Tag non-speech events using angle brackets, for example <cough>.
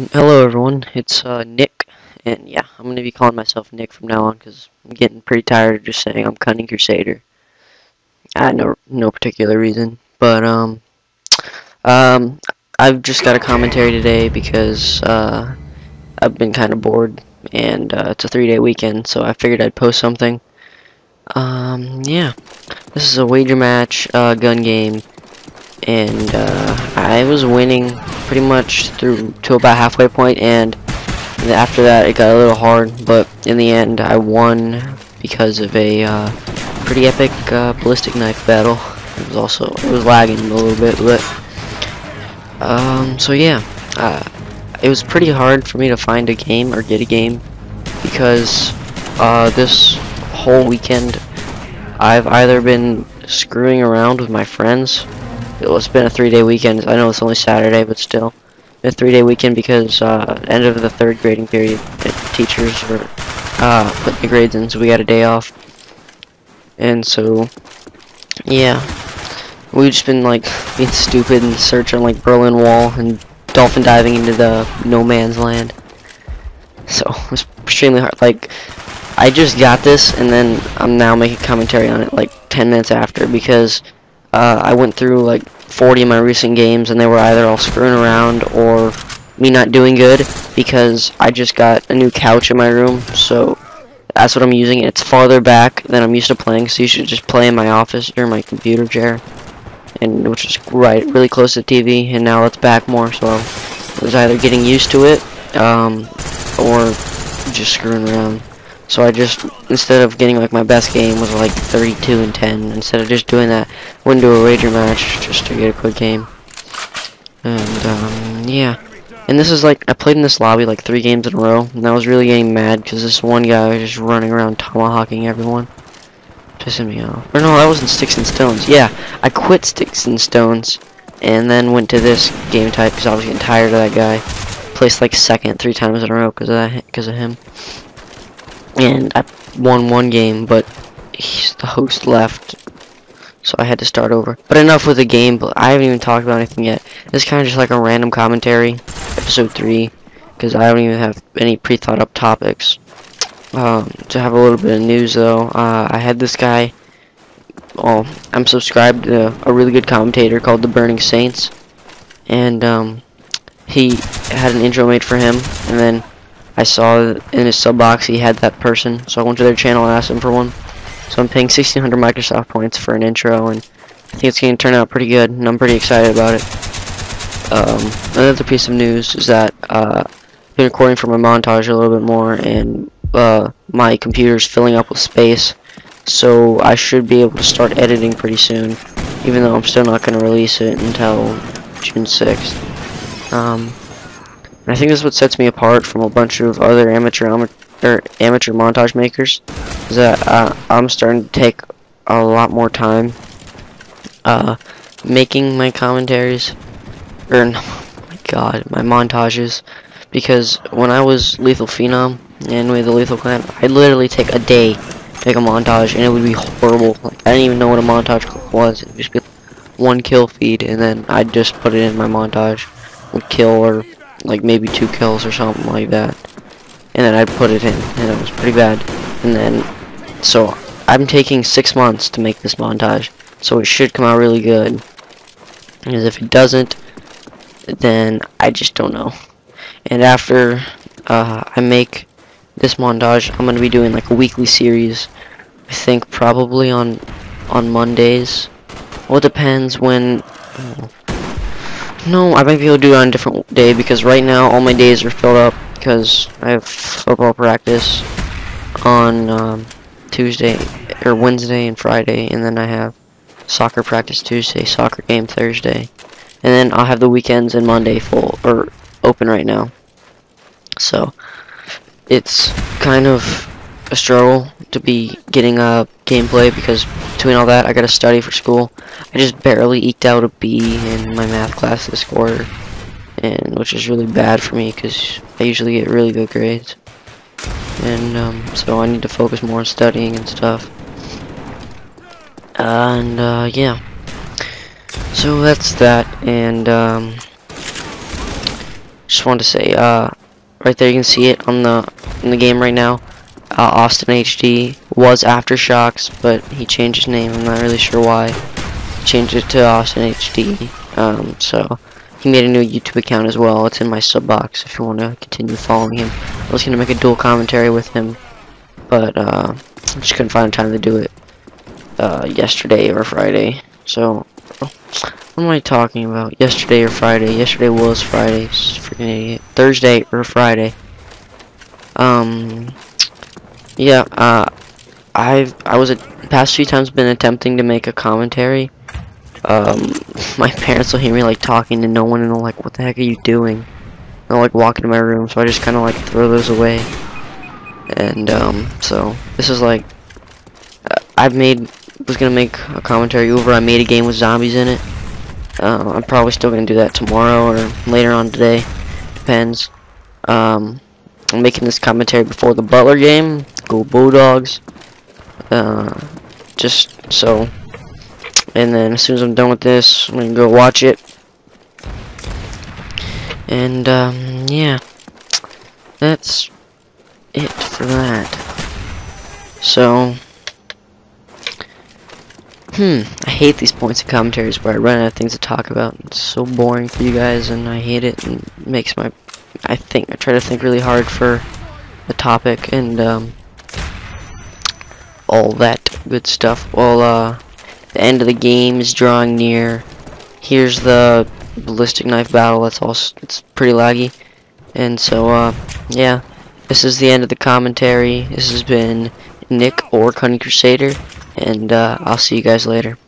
Um, hello everyone, it's uh, Nick, and yeah, I'm going to be calling myself Nick from now on because I'm getting pretty tired of just saying I'm Cunning Crusader. I had no, no particular reason, but um, um, I've just got a commentary today because uh, I've been kind of bored, and uh, it's a three-day weekend, so I figured I'd post something. Um, yeah, this is a wager match uh, gun game, and uh, I was winning pretty much through to about halfway point and after that it got a little hard but in the end I won because of a uh, pretty epic uh, ballistic knife battle. It was also it was lagging a little bit but um, so yeah uh, it was pretty hard for me to find a game or get a game because uh, this whole weekend I've either been screwing around with my friends it's been a three-day weekend. I know it's only Saturday, but still. A three-day weekend because uh, end of the third grading period, teachers were uh, putting the grades in, so we got a day off. And so, yeah, we've just been like being stupid and searching like Berlin Wall and dolphin diving into the no man's land. So <laughs> it was extremely hard. Like I just got this, and then I'm now making commentary on it like 10 minutes after because uh, I went through like 40 of my recent games and they were either all screwing around or me not doing good because I just got a new couch in my room. So that's what I'm using. It's farther back than I'm used to playing so you should just play in my office or my computer chair and which is right really close to the TV and now it's back more so I was either getting used to it um, or just screwing around so I just, instead of getting like my best game was like 32 and 10, instead of just doing that, went into a wager match just to get a quick game. And um, yeah. And this is like, I played in this lobby like three games in a row, and I was really getting mad because this one guy was just running around tomahawking everyone. Pissing me off. Or no, that wasn't Sticks and Stones. Yeah, I quit Sticks and Stones, and then went to this game type because I was getting tired of that guy. Placed like second three times in a row because of that, because of him and I won one game, but the host left, so I had to start over. But enough with the game, but I haven't even talked about anything yet. This is kind of just like a random commentary, episode 3, because I don't even have any pre-thought up topics. Um, to have a little bit of news though, uh, I had this guy, well, I'm subscribed to a really good commentator called The Burning Saints, and um, he had an intro made for him, and then I saw in his sub box he had that person, so I went to their channel and asked him for one. So I'm paying 1600 Microsoft points for an intro, and I think it's going to turn out pretty good, and I'm pretty excited about it. Um, another piece of news is that uh, I've been recording for my montage a little bit more, and uh, my computer's filling up with space, so I should be able to start editing pretty soon, even though I'm still not going to release it until June 6th. Um, and I think this is what sets me apart from a bunch of other amateur amateur, amateur montage makers. Is that uh, I'm starting to take a lot more time uh, making my commentaries. Or, <laughs> oh my god, my montages. Because when I was Lethal Phenom and with the Lethal Clan, I'd literally take a day to make a montage and it would be horrible. Like, I didn't even know what a montage was. It would just be one kill feed and then I'd just put it in my montage. Would kill or like maybe two kills or something like that. And then I'd put it in, and it was pretty bad. And then, so I'm taking six months to make this montage, so it should come out really good. Because if it doesn't, then I just don't know. And after uh, I make this montage, I'm gonna be doing like a weekly series. I think probably on on Mondays. Well, it depends when. No, I might be able to do it on a different day because right now all my days are filled up because I have football practice on um, Tuesday or Wednesday and Friday and then I have soccer practice Tuesday, soccer game Thursday. And then I'll have the weekends and Monday full or open right now. So it's kind of a struggle to be getting a gameplay because between all that I gotta study for school. I just barely eked out a B in my math class this quarter and which is really bad for me because I usually get really good grades and um, so I need to focus more on studying and stuff and uh, yeah so that's that and um, just wanted to say, uh, right there you can see it on the in the game right now. Uh, Austin HD was Aftershocks, but he changed his name. I'm not really sure why. He changed it to Austin HD. Um, so he made a new YouTube account as well. It's in my sub box if you want to continue following him. I was gonna make a dual commentary with him, but uh, I just couldn't find time to do it uh, yesterday or Friday. So what am I talking about? Yesterday or Friday? Yesterday was Friday. Freaking idiot. Thursday or Friday. Um. Yeah. Uh. I've I was a past few times been attempting to make a commentary. Um. <laughs> My parents will hear me like talking to no one and they're like, "What the heck are you doing?" They'll like walk into my room, so I just kind of like throw those away. And um. So this is like. Uh, I've made was gonna make a commentary over. I made a game with zombies in it. Uh, I'm probably still gonna do that tomorrow or later on today. Depends. Um, I'm making this commentary before the Butler game. Go Bulldogs. Uh, just so. And then as soon as I'm done with this, I'm gonna go watch it. And um, yeah, that's it for that. So. Hmm, I hate these points of commentaries where I run out of things to talk about. It's so boring for you guys and I hate it and it makes my I think I try to think really hard for the topic and um all that good stuff. Well uh the end of the game is drawing near. Here's the ballistic knife battle. That's all it's pretty laggy. And so uh yeah, this is the end of the commentary. This has been Nick or Cunning Crusader and uh, I'll see you guys later.